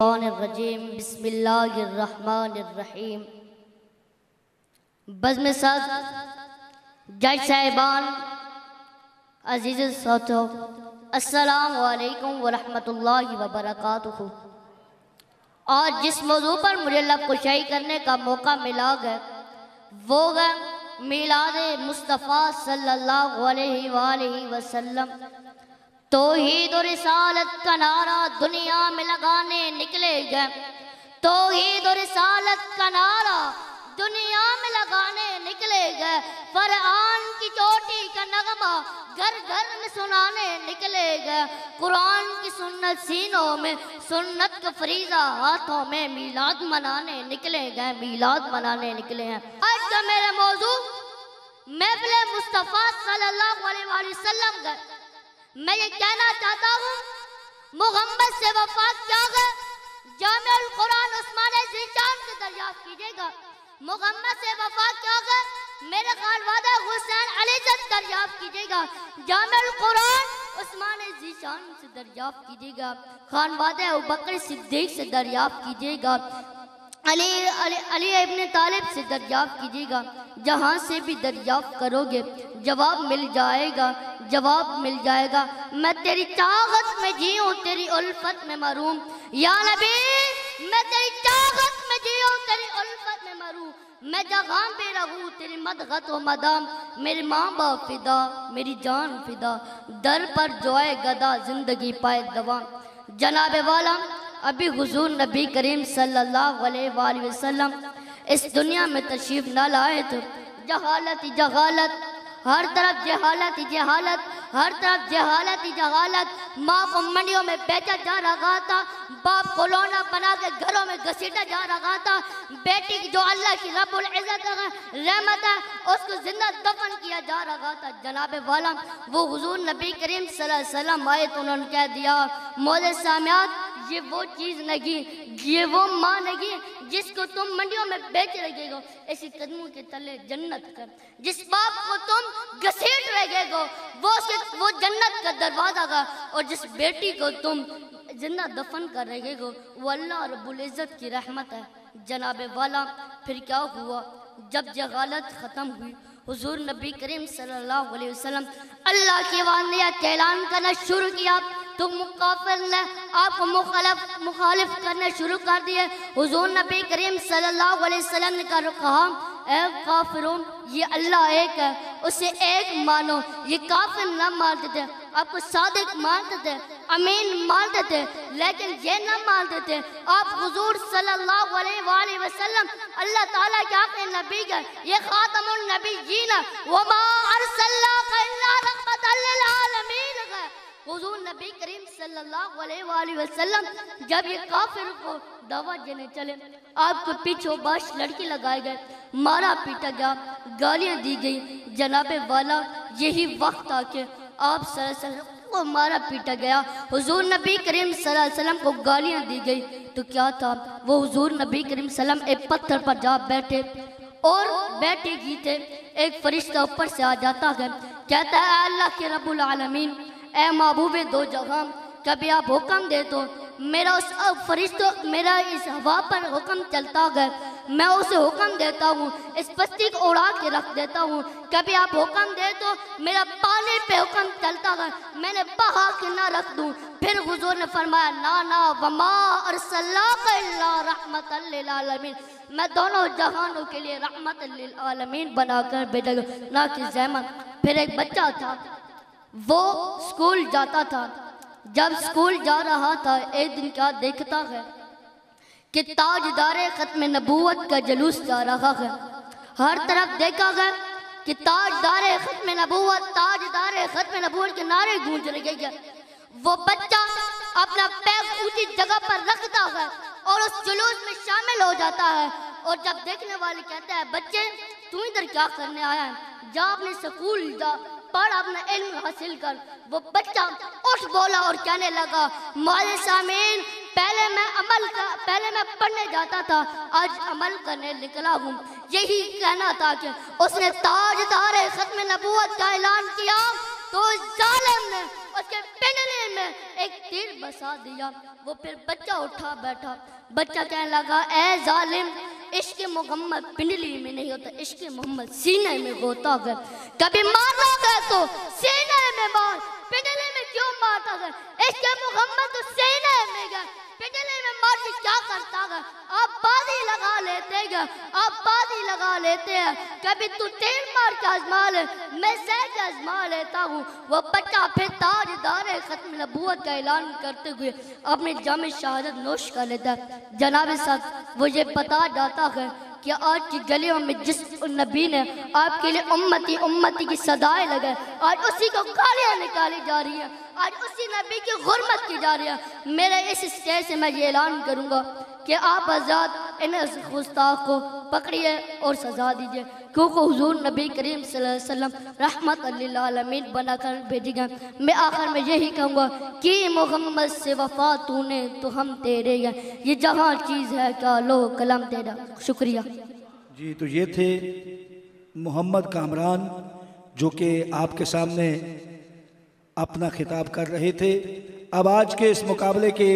रजीम बिस्मिल्लाहिर्रहमानिर्रहीम। बज़म साज, जज साहिबान, अज़ीज़ साथो अस्सलाम वालेकुम वरहमतुल्लाहि वबरकातुहू। आज जिस मौजू पर मुझे लब कुशाई करने का मौका मिला है, वो है मिलाद मुस्तफ़ा सल्लल्लाहु अलैहि वसल्लम। तोहीद और रिसालत का नारा दुनिया में लगाने निकले गए। तोहीद और रिसालत का नारा दुनिया में लगाने निकले गए। फरआन की चोटी का नगमा घर घर में सुनाने निकले गए। कुरान की सुन्नत सीनों में, सुन्नत का फरीजा हाथों में मिलाद मनाने निकले गए, मिलाद मनाने निकले हैं। आज का मेरा मौजू महफिल मुस्तफ़ा सल्लल्लाहु अलैहि वसल्लम गए मैं ये कहना चाहता हूँ, मोहम्मद से वफात क्या जामिल कुरान उस्मान जीशान से दरियाफ्त कीजिएगा। मोहम्मद से वफात क्या है मेरे खानवादा हुसैन अली से दरियाफ्त कीजिएगा। जामिल कुरान उस्मान जीशान से दरियाफ्त कीजिएगा। खानवादा बकर सिद्दीक से दरियाफ्त कीजिएगा। अली अली अली तालिब से दरियाफ्त कीजिएगा। जहाँ से भी दरियाफ्त करोगे, जवाब मिल जाएगा, जवाब मिल जाएगा। मैं तेरी चाहत में जी हूँ, तेरी उल्फत में मरूम। या नबी, मैं तेरी चाहत में जी हूँ, तेरी उल्फत में मरूम। मैं जगाम पे रहूँ, तेरी मदगत व मदाम। मेरे माँ बाप फिदा, मेरी जान फिदा। दर पर जोए गदा, ज़िंदगी पाए दवा। जनाब वाला अभी हुजूर नबी करीम सल्लल्लाहु अलैहि वसल्लम इस दुनिया में तशरीफ़ न लाए तो जहालत जहालत। हर तरफ़ जहालत ही जहालत, हर तरफ़ जहालत ही जहालत। माँ को मंडियों में बेचा जा रहा था, बाप को लोना बना के घरों में घसीटा जा रहा था। बेटी की जो अल्लाह की रब्बुल इज़्ज़त रहमत है, उसको ज़िंदा दफन किया जा रहा था। जनाब वाला, वो हुजूर नबी करीम सल्लल्लाहु आए तो उन्होंने कह दिया मोदे सामियात ये वो चीज़ नहीं, ये वो माँ नहीं जिसको तुम मंडियों में बेच रहे हो, ऐसी कदमों के तले जन्नत कर। जिस बाप को तुम घसीट रहे हो, वो वो जन्नत का दरवाज़ा का और जिस बेटी को तुम ज़िंदा दफन कर रहे हो, वो अल्लाह रब्बुल इज़्ज़त की रहमत है। जनाब वाला, फिर क्या हुआ? जब जगालत ख़त्म हुई, हुजूर नबी करीम सल्लल्लाहु अलैहि वसल्लम अल्लाह के वानिया का ऐलान करना शुरू किया तो मुकाफिर ने आपको मुखालिफ मुखालिफ करना शुरू कर दिए हुजूर नबी करीम सल्लल्लाहु अलैहि वसल्लम ने कहा ए काफिरून, ये अल्लाह एक है, उसे एक मानो। ये काफिर न मानते थे, आपको सादिक मानते थे, अमीन मानते थे, लेकिन ये न मानते थे। आप हुजूर सल्लल्लाहु अलैहि वसल्लम, अल्लाह ताला के आखिरी नबी है ये खातमुन नबी जी ना वमा अरसलनाका हुजूर नबी करीम सल्लल्लाहु अलैहि वसल्लम, जब ये काफिर को दवा देने चले आपके पीछे बाश लड़की लगाए गए मारा पीटा गया, गालियाँ दी गई, जनाबे वाला यही वक्त आके आप सल्लल्लाहु को मारा पीटा गया। हुजूर नबी करीम वसल्लम को गालियाँ दी गई। तो क्या था? वो हुजूर नबी करीम सल्लम एक पत्थर पर जा बैठे और बैठे थे। एक फरिश्ता ऊपर से आ जाता है, कहता है, अल्लाह के रब्बुल आलमीन ए महबूबे, दो जगह कभी आप हुक्म दे दो मेरा उस फरिश्तों मेरा इस हवा पर हुक्म चलता है मैं उसे हुक्म देता हूँ, इस बस्ती को उड़ा के रख देता हूँ। कभी आप हुक्म दे तो मेरा पानी पे हुक्म चलता है मैंने बहा के ना रख दूँ। फिर हुजूर ने फरमाया ना ना वमा और रहमत आलमीन। मैं दोनों जहानों के लिए रहमत आलमीन बनाकर भेजा ना कि जहमत फिर एक बच्चा था। वो स्कूल जाता था। जब स्कूल जा रहा था, एक दिन क्या देखता है कि ताजदार खत्म नबूवत का जुलूस जा रहा है। हर तरफ़ देखा गया कि ताजदार खत्म नबूवत, ताजदार खत्म नबूवत के नारे गूंज रहे हैं। वो बच्चा अपना पैर ऊँची जगह पर रखता है और उस जुलूस में शामिल हो जाता है और जब देखने वाले कहते हैं, बच्चे तू इधर क्या करने आया है? जा अपने स्कूल जा। पढ़ अपना इल्म हासिल कर। वो बच्चा उठ बोला और कहने लगा माले सामीन, पहले मैं अमल का, पहले मैं पढ़ने जाता था, आज अमल करने निकला हूँ। यही कहना था कि उसने ताजदार खत्म नबूवत का ऐलान किया तो जालिम ने उसके पिंडली में एक तीर बसा दिया। वो फिर बच्चा उठा बैठा। बच्चा कहने लगा, ए जालिम इश्क मोहम्मद पिंडली में नहीं होता, इश्क मोहम्मद सीने में होता है कभी मारा गया तो सीने में मार, पिंडली में क्यों मारता है इश्क मोहम्मद तो सीने में गया पिंडली में मार के क्या करता है। आप बाजी लगा लेते हैं। आप बाजी लगा लेते हैं। कभी तू तेल मार के आजमा ले, मैं सह के आजमा लेता हूँ। वो बच्चा फिर ताजदार खत्म नबूत का ऐलान करते हुए अपनी जाम शहादत नोश कर लेता जनाब साहब, मुझे पता जाता है कि आज की गलियों में जिस नबी ने आपके लिए उम्मती उम्मती की सदाएँ लगाए आज उसी को गालियाँ निकाली जा रही हैं, आज उसी नबी की गुरमत की जा रही है। मेरे इस स्टेज से मैं ये ऐलान करूँगा कि आप आज़ाद इन गुस्ताख को पकड़िए और सजा दीजिए। क्योंकि हुजूर नबी करीम वसल्लम रहमत आलमीन बनाकर भेजी गए। मैं आखिर में यही कहूँगा कि मोहम्मद से वफा तूने तो हम तेरे हैं। ये जहाँ चीज़ है क्या लो कलम तेरा। शुक्रिया। जी तो ये थे मोहम्मद कामरान, जो कि आपके सामने अपना खिताब कर रहे थे। अब आज के इस मुकाबले के